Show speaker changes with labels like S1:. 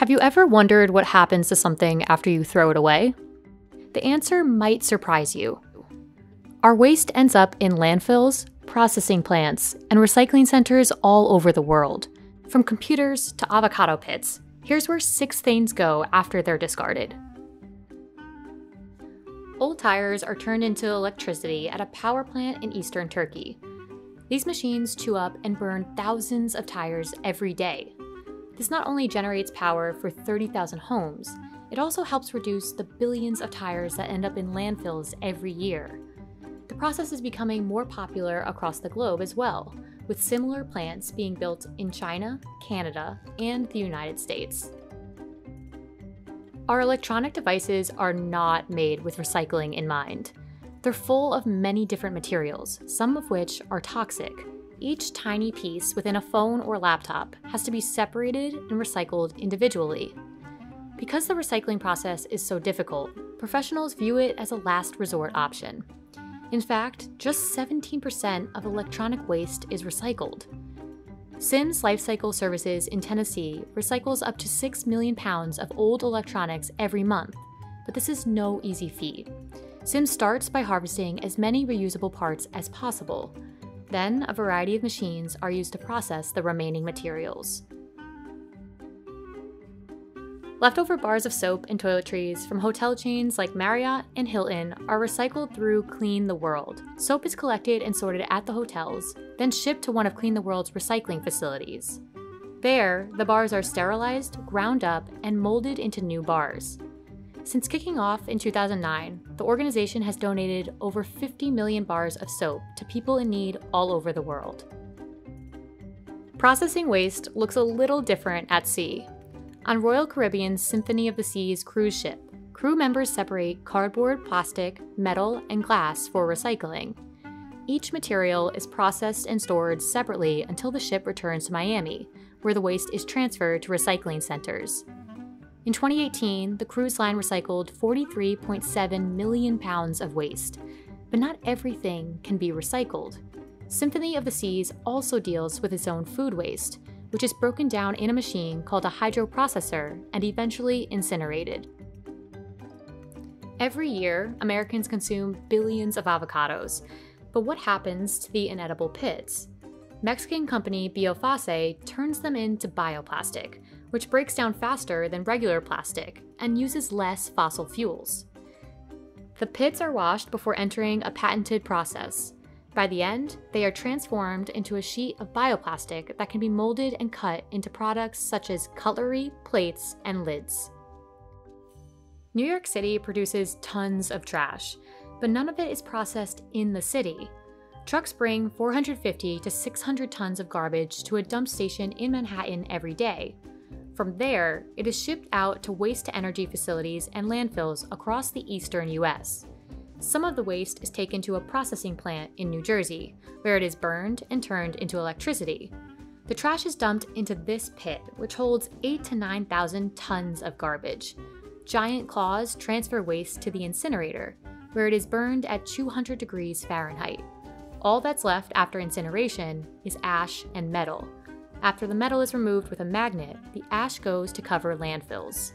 S1: Have you ever wondered what happens to something after you throw it away? The answer might surprise you. Our waste ends up in landfills, processing plants, and recycling centers all over the world. From computers to avocado pits, here's where six things go after they're discarded. Old tires are turned into electricity at a power plant in eastern Turkey. These machines chew up and burn thousands of tires every day. This not only generates power for 30,000 homes, it also helps reduce the billions of tires that end up in landfills every year. The process is becoming more popular across the globe as well, with similar plants being built in China, Canada, and the United States. Our electronic devices are not made with recycling in mind. They're full of many different materials, some of which are toxic. Each tiny piece within a phone or laptop has to be separated and recycled individually. Because the recycling process is so difficult, professionals view it as a last resort option. In fact, just 17% of electronic waste is recycled. Sims Lifecycle Services in Tennessee recycles up to 6 million pounds of old electronics every month, but this is no easy feat. Sims starts by harvesting as many reusable parts as possible. Then, a variety of machines are used to process the remaining materials. Leftover bars of soap and toiletries from hotel chains like Marriott and Hilton are recycled through Clean the World. Soap is collected and sorted at the hotels, then shipped to one of Clean the World's recycling facilities. There, the bars are sterilized, ground up, and molded into new bars. Since kicking off in 2009, the organization has donated over 50 million bars of soap to people in need all over the world. Processing waste looks a little different at sea. On Royal Caribbean's Symphony of the Seas cruise ship, crew members separate cardboard, plastic, metal, and glass for recycling. Each material is processed and stored separately until the ship returns to Miami, where the waste is transferred to recycling centers. In 2018, the cruise line recycled 43.7 million pounds of waste, but not everything can be recycled. Symphony of the Seas also deals with its own food waste, which is broken down in a machine called a hydroprocessor and eventually incinerated. Every year, Americans consume billions of avocados, but what happens to the inedible pits? Mexican company Biofase turns them into bioplastic, which breaks down faster than regular plastic and uses less fossil fuels. The pits are washed before entering a patented process, by the end, they are transformed into a sheet of bioplastic that can be molded and cut into products such as cutlery, plates, and lids. New York City produces tons of trash, but none of it is processed in the city. Trucks bring 450 to 600 tons of garbage to a dump station in Manhattan every day. From there, it is shipped out to waste to energy facilities and landfills across the eastern US. Some of the waste is taken to a processing plant in New Jersey, where it is burned and turned into electricity. The trash is dumped into this pit, which holds 8 to 9,000 tons of garbage. Giant claws transfer waste to the incinerator, where it is burned at 200 degrees Fahrenheit. All that's left after incineration is ash and metal. After the metal is removed with a magnet, the ash goes to cover landfills.